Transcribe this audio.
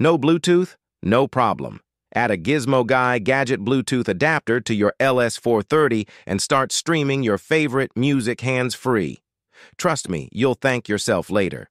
No Bluetooth? No problem. Add a Gizmo Guy Gadget Bluetooth adapter to your LS430 and start streaming your favorite music hands-free. Trust me, you'll thank yourself later.